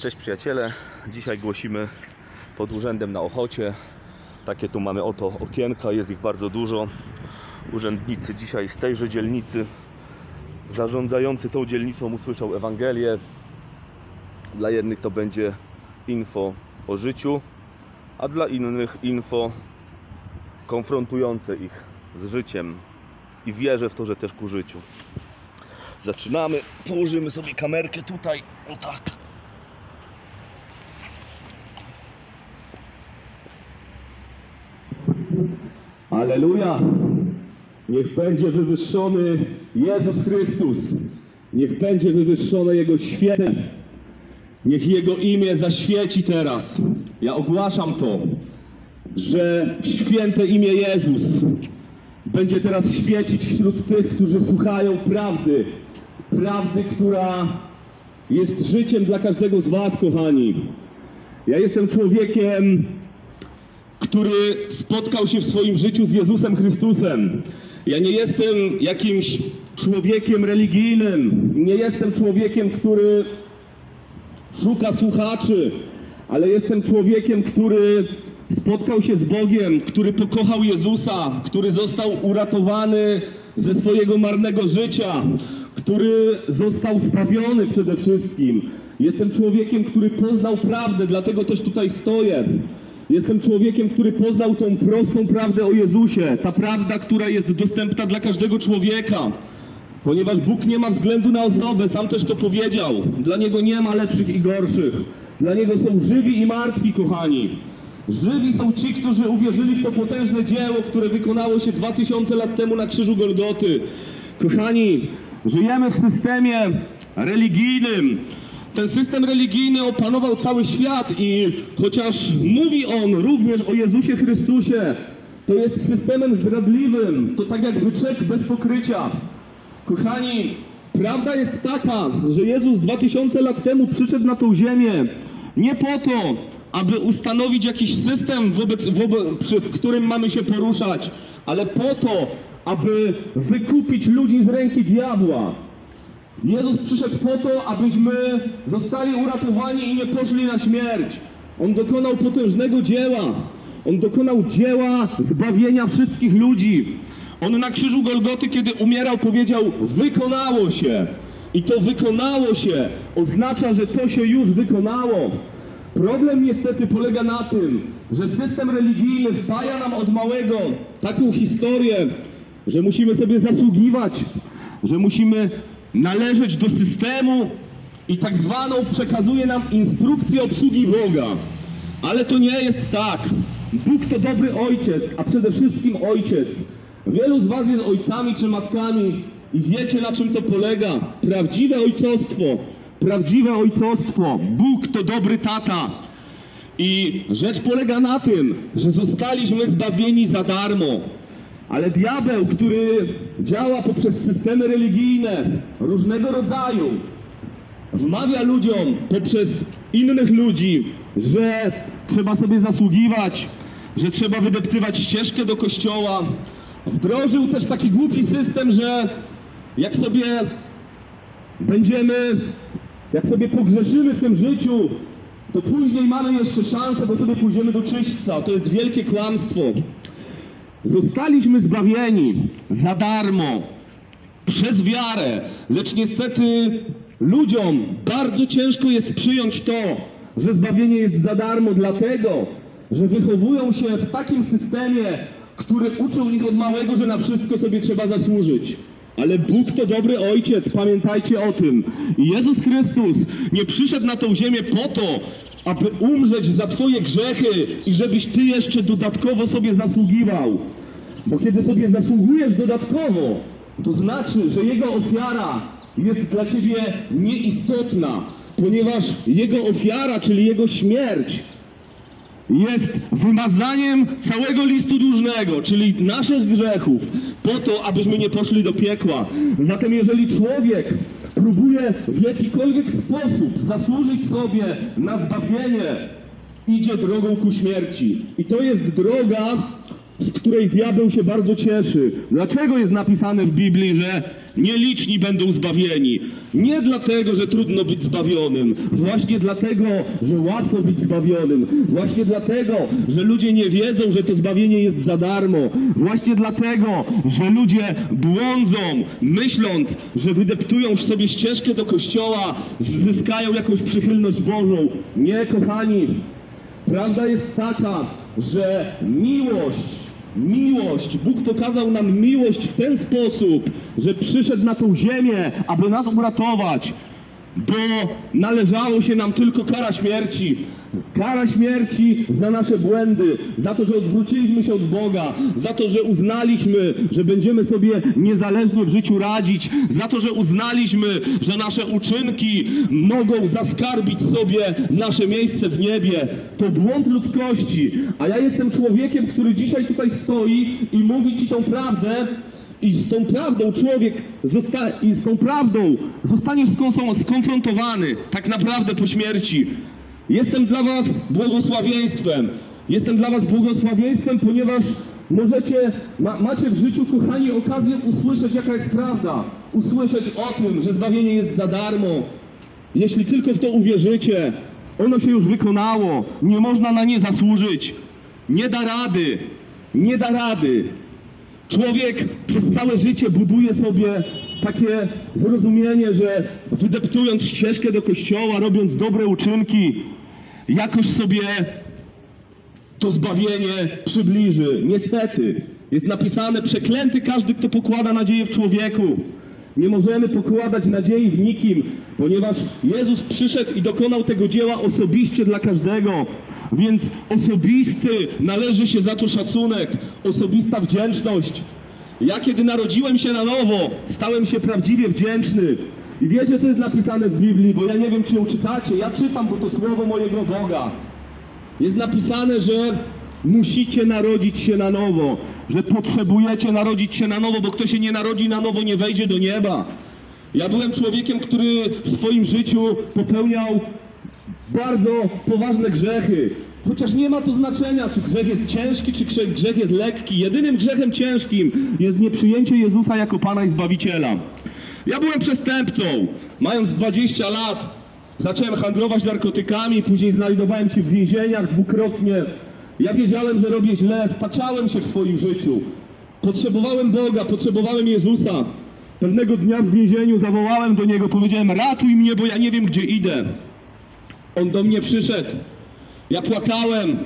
Cześć przyjaciele, dzisiaj głosimy pod urzędem na Ochocie. Takie tu mamy oto okienka, jest ich bardzo dużo. Urzędnicy dzisiaj z tejże dzielnicy, zarządzający tą dzielnicą usłyszał Ewangelię. Dla jednych to będzie info o życiu, a dla innych info konfrontujące ich z życiem i wierzę w to, że też ku życiu. Zaczynamy, położymy sobie kamerkę tutaj, o tak. Aleluja! Niech będzie wywyższony Jezus Chrystus. Niech będzie wywyższone Jego święte. Niech Jego imię zaświeci teraz. Ja ogłaszam to, że święte imię Jezus będzie teraz świecić wśród tych, którzy słuchają prawdy. Prawdy, która jest życiem dla każdego z Was, kochani. Ja jestem człowiekiem, który spotkał się w swoim życiu z Jezusem Chrystusem. Ja nie jestem jakimś człowiekiem religijnym, nie jestem człowiekiem, który szuka słuchaczy, ale jestem człowiekiem, który spotkał się z Bogiem, który pokochał Jezusa, który został uratowany ze swojego marnego życia, który został zbawiony przede wszystkim. Jestem człowiekiem, który poznał prawdę, dlatego też tutaj stoję. Jestem człowiekiem, który poznał tą prostą prawdę o Jezusie. Ta prawda, która jest dostępna dla każdego człowieka. Ponieważ Bóg nie ma względu na osobę, sam też to powiedział. Dla Niego nie ma lepszych i gorszych. Dla Niego są żywi i martwi, kochani. Żywi są ci, którzy uwierzyli w to potężne dzieło, które wykonało się 2000 lat temu na krzyżu Golgoty. Kochani, żyjemy w systemie religijnym. Ten system religijny opanował cały świat i chociaż mówi on również o Jezusie Chrystusie, to jest systemem zdradliwym. To tak jak byczek bez pokrycia. Kochani, prawda jest taka, że Jezus 2000 lat temu przyszedł na tą ziemię nie po to, aby ustanowić jakiś system, wobec, wobec, w którym mamy się poruszać, ale po to, aby wykupić ludzi z ręki diabła. Jezus przyszedł po to, abyśmy zostali uratowani i nie poszli na śmierć. On dokonał potężnego dzieła. On dokonał dzieła zbawienia wszystkich ludzi. On na krzyżu Golgoty, kiedy umierał, powiedział: Wykonało się. I to wykonało się oznacza, że to się już wykonało. Problem niestety polega na tym, że system religijny wpaja nam od małego taką historię, że musimy sobie zasługiwać, że musimy należeć do systemu i tak zwaną przekazuje nam instrukcję obsługi Boga. Ale to nie jest tak. Bóg to dobry ojciec, a przede wszystkim ojciec. Wielu z was jest ojcami czy matkami i wiecie na czym to polega. Prawdziwe ojcostwo, prawdziwe ojcostwo. Bóg to dobry tata. I rzecz polega na tym, że zostaliśmy zbawieni za darmo. Ale diabeł, który działa poprzez systemy religijne różnego rodzaju, wmawia ludziom poprzez innych ludzi, że trzeba sobie zasługiwać, że trzeba wydeptywać ścieżkę do kościoła. Wdrożył też taki głupi system, że jak sobie będziemy, jak sobie pogrzeszymy w tym życiu, to później mamy jeszcze szansę, bo sobie pójdziemy do czyśćca. To jest wielkie kłamstwo. Zostaliśmy zbawieni za darmo, przez wiarę, lecz niestety ludziom bardzo ciężko jest przyjąć to, że zbawienie jest za darmo, dlatego, że wychowują się w takim systemie, który uczył ich od małego, że na wszystko sobie trzeba zasłużyć. Ale Bóg to dobry ojciec, pamiętajcie o tym. Jezus Chrystus nie przyszedł na tą ziemię po to, aby umrzeć za Twoje grzechy i żebyś Ty jeszcze dodatkowo sobie zasługiwał. Bo kiedy sobie zasługujesz dodatkowo, to znaczy, że Jego ofiara jest dla Ciebie nieistotna, ponieważ Jego ofiara, czyli Jego śmierć, jest wymazaniem całego listu dłużnego, czyli naszych grzechów, po to, abyśmy nie poszli do piekła. Zatem jeżeli człowiek próbuje w jakikolwiek sposób zasłużyć sobie na zbawienie, idzie drogą ku śmierci. I to jest droga, z której diabeł się bardzo cieszy. Dlaczego jest napisane w Biblii, że nieliczni będą zbawieni? Nie dlatego, że trudno być zbawionym, właśnie dlatego, że łatwo być zbawionym, właśnie dlatego, że ludzie nie wiedzą, że to zbawienie jest za darmo, właśnie dlatego, że ludzie błądzą, myśląc, że wydeptują sobie ścieżkę do kościoła, zyskają jakąś przychylność Bożą. Nie, kochani, Prawda jest taka, że miłość, miłość, Bóg pokazał nam miłość w ten sposób, że przyszedł na tą ziemię, aby nas uratować, bo należało się nam tylko kara śmierci. Kara śmierci za nasze błędy, za to, że odwróciliśmy się od Boga, za to, że uznaliśmy, że będziemy sobie niezależnie w życiu radzić, za to, że uznaliśmy, że nasze uczynki mogą zaskarbić sobie nasze miejsce w niebie. To błąd ludzkości. A ja jestem człowiekiem, który dzisiaj tutaj stoi i mówi Ci tą prawdę, i z tą prawdą człowiek zosta- i z tą prawdą zostaniesz skon- skonfrontowany tak naprawdę po śmierci. Jestem dla was błogosławieństwem. Jestem dla was błogosławieństwem, ponieważ możecie, ma, macie w życiu, kochani, okazję usłyszeć, jaka jest prawda. Usłyszeć o tym, że zbawienie jest za darmo. Jeśli tylko w to uwierzycie, ono się już wykonało. Nie można na nie zasłużyć. Nie da rady. Nie da rady. Człowiek przez całe życie buduje sobie takie zrozumienie, że wydeptując ścieżkę do kościoła, robiąc dobre uczynki, jakoś sobie to zbawienie przybliży. Niestety, jest napisane, przeklęty każdy, kto pokłada nadzieję w człowieku. Nie możemy pokładać nadziei w nikim, ponieważ Jezus przyszedł i dokonał tego dzieła osobiście dla każdego. Więc osobisty należy się za to szacunek, osobista wdzięczność. Ja kiedy narodziłem się na nowo, stałem się prawdziwie wdzięczny. I wiecie, co jest napisane w Biblii, bo ja nie wiem, czy ją czytacie. Ja czytam, bo to słowo mojego Boga. Jest napisane, że musicie narodzić się na nowo, że potrzebujecie narodzić się na nowo, bo kto się nie narodzi na nowo, nie wejdzie do nieba. Ja byłem człowiekiem, który w swoim życiu popełniał bardzo poważne grzechy. Chociaż nie ma to znaczenia, czy grzech jest ciężki, czy grze- grzech jest lekki. Jedynym grzechem ciężkim jest nieprzyjęcie Jezusa jako Pana i Zbawiciela. Ja byłem przestępcą. Mając 20 lat, zacząłem handlować narkotykami, później znajdowałem się w więzieniach dwukrotnie. Ja wiedziałem, że robię źle, staczałem się w swoim życiu. Potrzebowałem Boga, potrzebowałem Jezusa. Pewnego dnia w więzieniu zawołałem do Niego, powiedziałem, ratuj mnie, bo ja nie wiem, gdzie idę. On do mnie przyszedł. Ja płakałem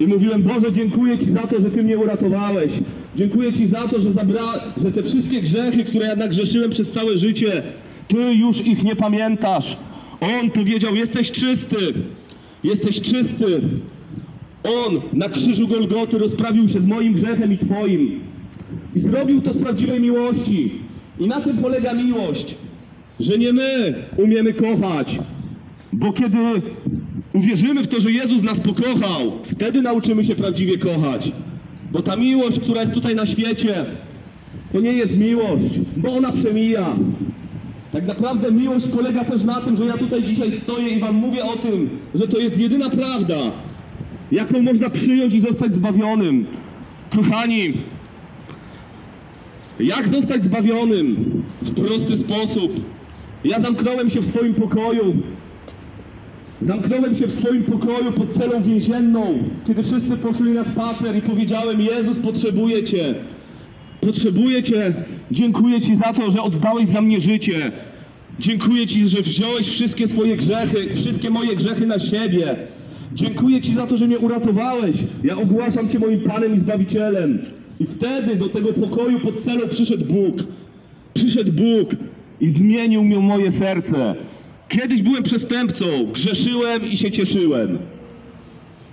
i mówiłem, Boże, dziękuję Ci za to, że Ty mnie uratowałeś. Dziękuję Ci za to, że, zabra... że te wszystkie grzechy, które ja nagrzeszyłem przez całe życie, Ty już ich nie pamiętasz. On powiedział, jesteś czysty. Jesteś czysty. On na krzyżu Golgoty rozprawił się z moim grzechem i Twoim. I zrobił to z prawdziwej miłości. I na tym polega miłość, że nie my umiemy kochać, bo kiedy uwierzymy w to, że Jezus nas pokochał, wtedy nauczymy się prawdziwie kochać. Bo ta miłość, która jest tutaj na świecie, to nie jest miłość, bo ona przemija. Tak naprawdę miłość polega też na tym, że ja tutaj dzisiaj stoję i wam mówię o tym, że to jest jedyna prawda, jaką można przyjąć i zostać zbawionym. Kochani, jak zostać zbawionym? W prosty sposób. Ja zamknąłem się w swoim pokoju. Zamknąłem się w swoim pokoju pod celą więzienną, kiedy wszyscy poszli na spacer i powiedziałem: Jezus, potrzebuję Cię. Potrzebuję Cię. Dziękuję Ci za to, że oddałeś za mnie życie. Dziękuję Ci, że wziąłeś wszystkie swoje grzechy, wszystkie moje grzechy na siebie. Dziękuję Ci za to, że mnie uratowałeś. Ja ogłaszam Cię moim Panem i Zbawicielem. I wtedy do tego pokoju pod celą przyszedł Bóg. Przyszedł Bóg i zmienił mi moje serce. Kiedyś byłem przestępcą, grzeszyłem i się cieszyłem.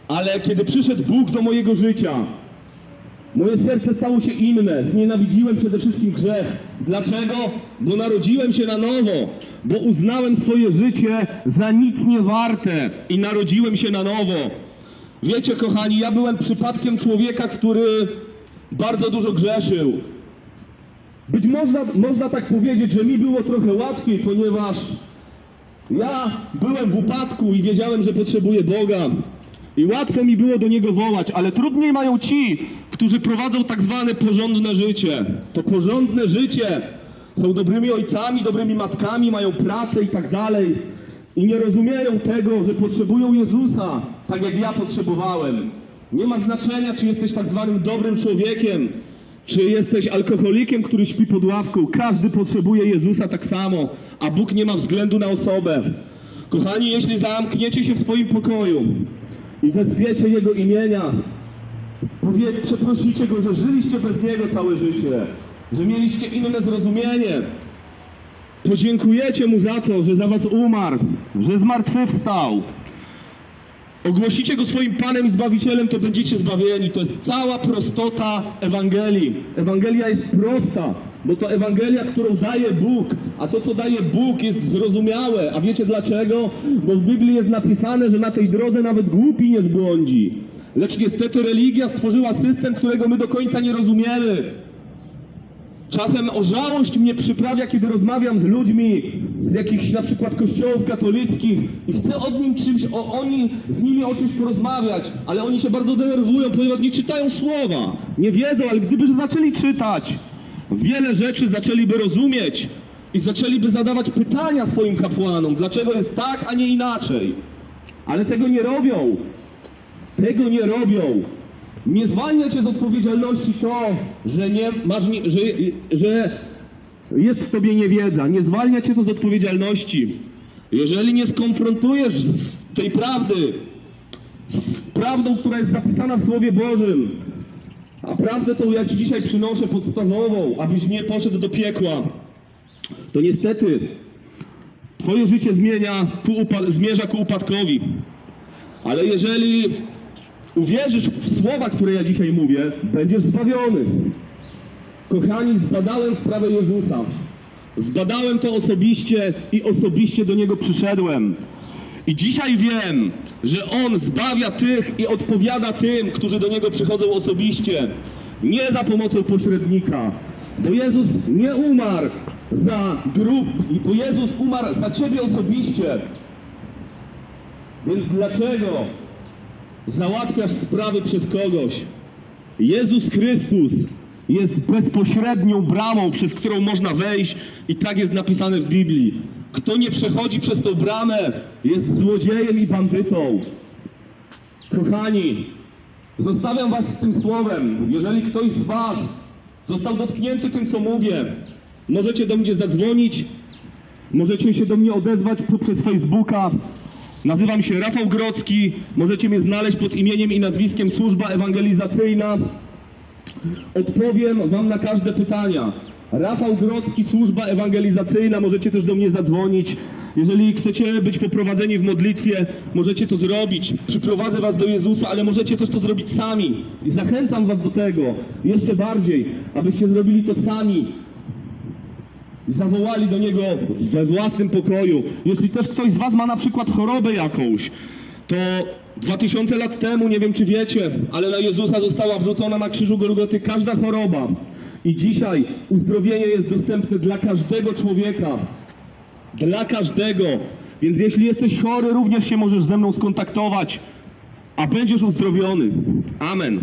Ale kiedy przyszedł Bóg do mojego życia, moje serce stało się inne. Znienawidziłem przede wszystkim grzech. Dlaczego? Bo narodziłem się na nowo, bo uznałem swoje życie za nic nie warte i narodziłem się na nowo. Wiecie, kochani, ja byłem przypadkiem człowieka, który bardzo dużo grzeszył. Być można, można tak powiedzieć, że mi było trochę łatwiej, ponieważ ja byłem w upadku i wiedziałem, że potrzebuję Boga. I łatwo mi było do niego wołać, ale trudniej mają ci, którzy prowadzą tak zwane porządne życie. To porządne życie są dobrymi ojcami, dobrymi matkami, mają pracę i tak dalej. I nie rozumieją tego, że potrzebują Jezusa, tak jak ja potrzebowałem. Nie ma znaczenia, czy jesteś tak zwanym dobrym człowiekiem, czy jesteś alkoholikiem, który śpi pod ławką. Każdy potrzebuje Jezusa tak samo, a Bóg nie ma względu na osobę. Kochani, jeśli zamkniecie się w swoim pokoju i wezwiecie Jego imienia, powie, przeprosicie Go, że żyliście bez Niego całe życie, że mieliście inne zrozumienie, podziękujecie Mu za to, że za Was umarł, że zmartwychwstał, ogłosicie Go swoim Panem i Zbawicielem, to będziecie zbawieni. To jest cała prostota Ewangelii. Ewangelia jest prosta, bo to Ewangelia, którą daje Bóg, a to, co daje Bóg, jest zrozumiałe. A wiecie dlaczego? Bo w Biblii jest napisane, że na tej drodze nawet głupi nie zbłądzi. Lecz niestety religia stworzyła system, którego my do końca nie rozumiemy. Czasem o żałość mnie przyprawia, kiedy rozmawiam z ludźmi z jakichś na przykład kościołów katolickich i chcę od nim czymś, o, oni, z nimi o czymś porozmawiać, ale oni się bardzo denerwują, ponieważ nie czytają słowa. Nie wiedzą, ale gdyby zaczęli czytać, wiele rzeczy zaczęliby rozumieć i zaczęliby zadawać pytania swoim kapłanom, dlaczego jest tak, a nie inaczej. Ale tego nie robią. Tego nie robią. Nie zwalnia cię z odpowiedzialności to, że nie masz, że, że jest w tobie niewiedza. Nie zwalnia cię to z odpowiedzialności. Jeżeli nie skonfrontujesz tej prawdy, z prawdą, która jest zapisana w Słowie Bożym, a prawdę tą ja ci dzisiaj przynoszę podstawową, abyś nie poszedł do piekła, to niestety twoje życie zmienia ku zmierza ku upadkowi. Ale jeżeli uwierzysz w słowa, które ja dzisiaj mówię, będziesz zbawiony. Kochani, zbadałem sprawę Jezusa. Zbadałem to osobiście i osobiście do Niego przyszedłem. I dzisiaj wiem, że On zbawia tych i odpowiada tym, którzy do Niego przychodzą osobiście. Nie za pomocą pośrednika. Bo Jezus nie umarł za grup, bo Jezus umarł za Ciebie osobiście. Więc dlaczego załatwiasz sprawy przez kogoś. Jezus Chrystus jest bezpośrednią bramą, przez którą można wejść i tak jest napisane w Biblii. Kto nie przechodzi przez tą bramę, jest złodziejem i bandytą. Kochani, zostawiam was z tym słowem. Jeżeli ktoś z was został dotknięty tym, co mówię, możecie do mnie zadzwonić, Możecie się do mnie odezwać poprzez Facebooka. Nazywam się Rafał Grodzki. Możecie mnie znaleźć pod imieniem i nazwiskiem Służba Ewangelizacyjna. Odpowiem Wam na każde pytania. Rafał Grodzki, Służba Ewangelizacyjna. Możecie też do mnie zadzwonić. Jeżeli chcecie być poprowadzeni w modlitwie, możecie to zrobić. Przyprowadzę Was do Jezusa, ale możecie też to zrobić sami. I zachęcam Was do tego jeszcze bardziej, abyście zrobili to sami zawołali do niego we własnym pokoju. Jeśli też ktoś z was ma na przykład chorobę jakąś, to 2000 lat temu, nie wiem czy wiecie, ale na Jezusa została wrzucona na krzyżu Golgoty każda choroba. I dzisiaj uzdrowienie jest dostępne dla każdego człowieka. Dla każdego. Więc jeśli jesteś chory, również się możesz ze mną skontaktować, a będziesz uzdrowiony. Amen.